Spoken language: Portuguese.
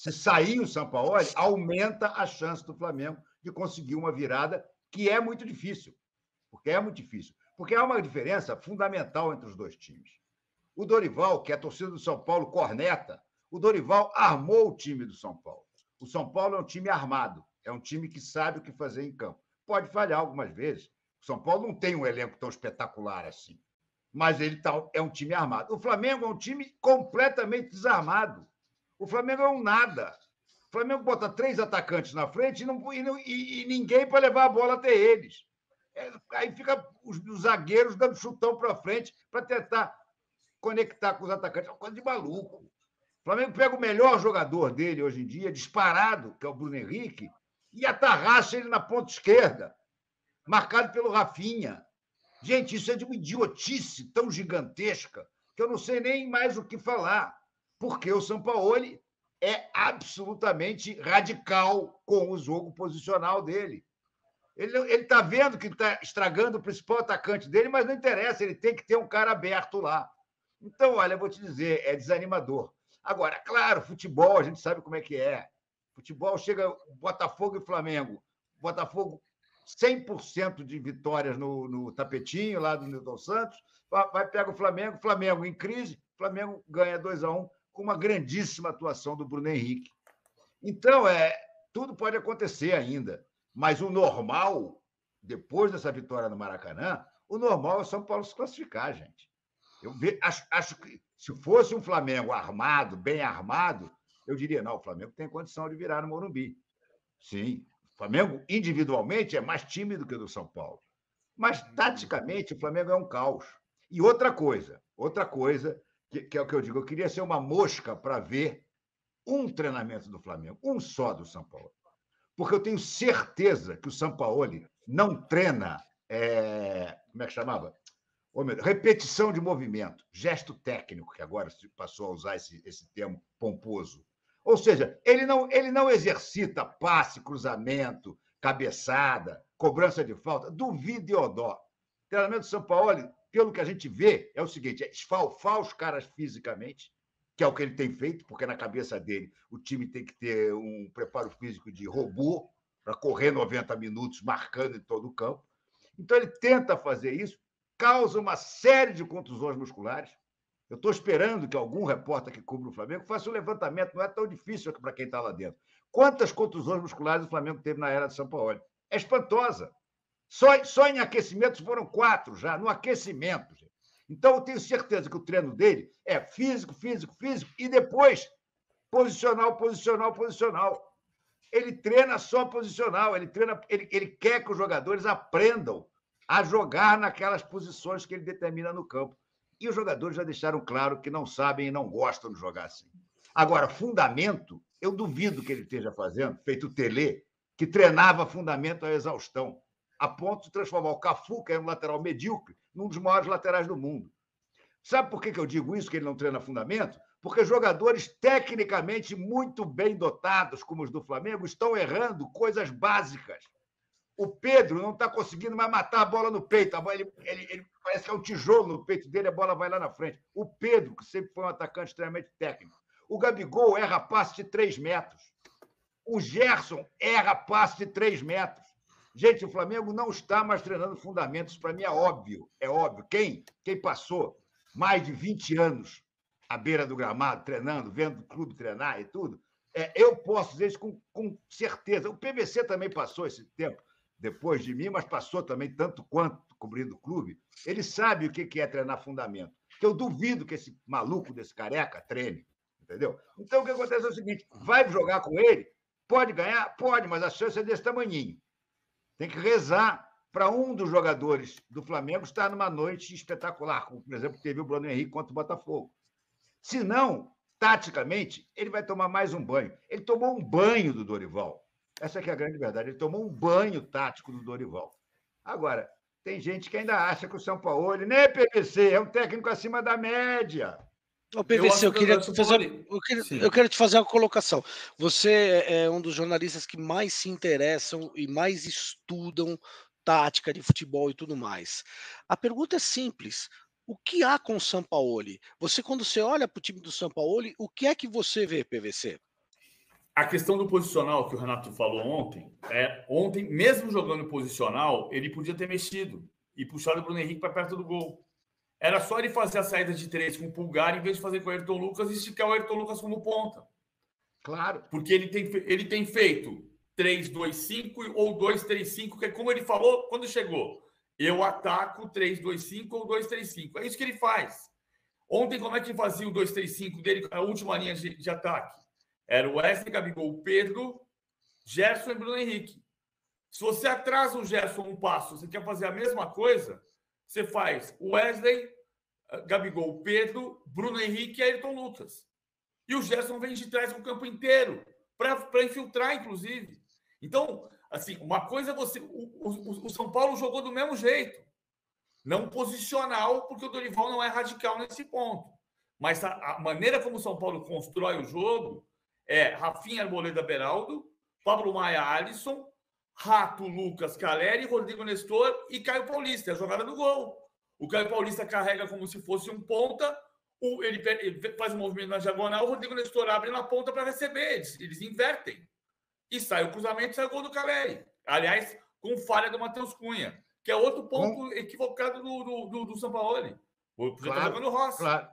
Se sair o São Paulo, aumenta a chance do Flamengo de conseguir uma virada que é muito difícil. Porque é muito difícil. Porque há uma diferença fundamental entre os dois times. O Dorival, que é a torcida do São Paulo, corneta, o Dorival armou o time do São Paulo. O São Paulo é um time armado, é um time que sabe o que fazer em campo. Pode falhar algumas vezes. O São Paulo não tem um elenco tão espetacular assim, mas ele tá, é um time armado. O Flamengo é um time completamente desarmado. O Flamengo é um nada. O Flamengo bota três atacantes na frente e, não, e, e, e ninguém para levar a bola até eles. É, aí fica os, os zagueiros dando chutão para frente para tentar conectar com os atacantes. É uma coisa de maluco. O Flamengo pega o melhor jogador dele hoje em dia, disparado, que é o Bruno Henrique, e atarracha ele na ponta esquerda, marcado pelo Rafinha. Gente, isso é de uma idiotice tão gigantesca que eu não sei nem mais o que falar, porque o Sampaoli é absolutamente radical com o jogo posicional dele. Ele está vendo que está estragando o principal atacante dele, mas não interessa, ele tem que ter um cara aberto lá. Então, olha, vou te dizer, é desanimador. Agora, claro, futebol, a gente sabe como é que é. Futebol chega Botafogo e Flamengo. Botafogo 100% de vitórias no, no, tapetinho lá do Nilton Santos. Vai, vai pega o Flamengo, Flamengo em crise, Flamengo ganha 2 a 1 um, com uma grandíssima atuação do Bruno Henrique. Então, é, tudo pode acontecer ainda. Mas o normal, depois dessa vitória no Maracanã, o normal é o São Paulo se classificar, gente. Eu ve, acho, acho que se fosse um Flamengo armado, bem armado, eu diria: não, o Flamengo tem condição de virar no Morumbi. Sim, o Flamengo individualmente é mais tímido que o do São Paulo. Mas, taticamente, o Flamengo é um caos. E outra coisa, outra coisa, que, que é o que eu digo, eu queria ser uma mosca para ver um treinamento do Flamengo, um só do São Paulo. Porque eu tenho certeza que o São Paulo não treina. É, como é que chamava? ou melhor, repetição de movimento, gesto técnico, que agora se passou a usar esse, esse termo pomposo. Ou seja, ele não, ele não exercita passe, cruzamento, cabeçada, cobrança de falta, duvido e odó. O treinamento do São Paulo, pelo que a gente vê, é o seguinte: é esfalfar os caras fisicamente, que é o que ele tem feito, porque na cabeça dele o time tem que ter um preparo físico de robô para correr 90 minutos marcando em todo o campo. Então ele tenta fazer isso causa uma série de contusões musculares. Eu estou esperando que algum repórter que cubra o Flamengo faça um levantamento, não é tão difícil para quem está lá dentro. Quantas contusões musculares o Flamengo teve na era de São Paulo? É espantosa. Só, só em aquecimentos foram quatro já, no aquecimento. Gente. Então, eu tenho certeza que o treino dele é físico, físico, físico, e depois posicional, posicional, posicional. Ele treina só posicional, ele treina, ele, ele quer que os jogadores aprendam a jogar naquelas posições que ele determina no campo. E os jogadores já deixaram claro que não sabem e não gostam de jogar assim. Agora, fundamento, eu duvido que ele esteja fazendo, feito o Tele, que treinava fundamento à exaustão, a ponto de transformar o Cafu, que é um lateral medíocre, num dos maiores laterais do mundo. Sabe por que eu digo isso, que ele não treina fundamento? Porque jogadores tecnicamente muito bem dotados, como os do Flamengo, estão errando coisas básicas o Pedro não está conseguindo mais matar a bola no peito. Ele, ele, ele, parece que é um tijolo no peito dele, a bola vai lá na frente. O Pedro, que sempre foi um atacante extremamente técnico. O Gabigol erra passe de 3 metros. O Gerson erra passe de 3 metros. Gente, o Flamengo não está mais treinando fundamentos. Para mim é óbvio. É óbvio. Quem, quem passou mais de 20 anos à beira do gramado, treinando, vendo o clube treinar e tudo, é, eu posso dizer isso com, com certeza. O PVC também passou esse tempo depois de mim, mas passou também tanto quanto cobrindo o clube. Ele sabe o que é treinar fundamento. Que eu duvido que esse maluco desse careca treine, entendeu? Então o que acontece é o seguinte: vai jogar com ele, pode ganhar, pode, mas a chance é desse tamanhinho. Tem que rezar para um dos jogadores do Flamengo estar numa noite espetacular, como por exemplo teve o Bruno Henrique contra o Botafogo. Se não, taticamente, ele vai tomar mais um banho. Ele tomou um banho do Dorival. Essa é a grande verdade. Ele tomou um banho tático do Dorival. Agora, tem gente que ainda acha que o São Paulo, nem é PVC, é um técnico acima da média. Ô, PVC, eu, eu queria, te fazer, eu, queria, eu queria te fazer uma colocação. Você é, é um dos jornalistas que mais se interessam e mais estudam tática de futebol e tudo mais. A pergunta é simples. O que há com o Sampaoli? Você, quando você olha para o time do Sampaoli, o que é que você vê, PVC? a questão do posicional que o Renato falou ontem, é, ontem, mesmo jogando posicional, ele podia ter mexido e puxado o Bruno Henrique para perto do gol. Era só ele fazer a saída de três com o Pulgar, em vez de fazer com o Ayrton Lucas e esticar o Ayrton Lucas como ponta. Claro. Porque ele tem, ele tem feito 3-2-5 ou 2-3-5, que é como ele falou quando chegou. Eu ataco 3-2-5 ou 2-3-5. É isso que ele faz. Ontem, como é que fazia o 2-3-5 dele, a última linha de, de ataque? Era o Wesley, Gabigol, Pedro, Gerson e Bruno Henrique. Se você atrasa o Gerson um passo, você quer fazer a mesma coisa, você faz Wesley, Gabigol, Pedro, Bruno Henrique e Ayrton Lucas. E o Gerson vem de trás com o campo inteiro, para infiltrar, inclusive. Então, assim, uma coisa é você. O, o, o, São Paulo jogou do mesmo jeito. Não posicional, porque o Dorival não é radical nesse ponto. Mas a, a maneira como o São Paulo constrói o jogo é Rafinha Arboleda Beraldo, Pablo Maia Alisson, Rato Lucas Caleri, Rodrigo Nestor e Caio Paulista. É a jogada do gol. O Caio Paulista carrega como se fosse um ponta, o, ele, ele, faz um movimento na diagonal, o Rodrigo Nestor abre na ponta para receber. Eles, eles, invertem. E sai o cruzamento, sai o gol do Caleri. Aliás, com falha do Matheus Cunha, que é outro ponto equivocado do, do, do, do Paulo. O claro, jogando Rossi. Claro.